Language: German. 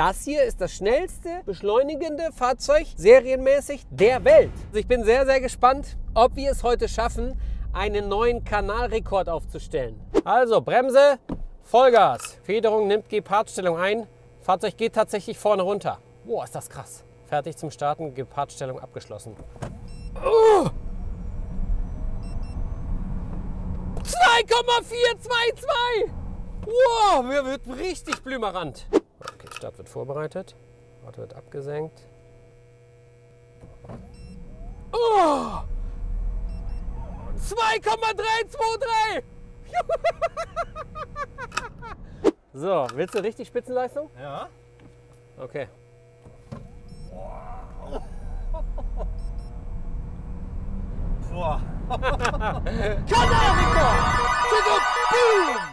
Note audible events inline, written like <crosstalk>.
Das hier ist das schnellste beschleunigende Fahrzeug serienmäßig der Welt. Also ich bin sehr, sehr gespannt, ob wir es heute schaffen, einen neuen Kanalrekord aufzustellen. Also Bremse, Vollgas. Federung nimmt Gepardstellung ein. Fahrzeug geht tatsächlich vorne runter. Boah, ist das krass. Fertig zum Starten, Gepardstellung abgeschlossen. Oh! 2,422! Wow, mir wird richtig blümerant. Start wird vorbereitet. Auto wird abgesenkt. Oh! 2,323! <laughs> so, willst du richtig Spitzenleistung? Ja. Okay. <laughs> Boah. <laughs> Kanalrekord!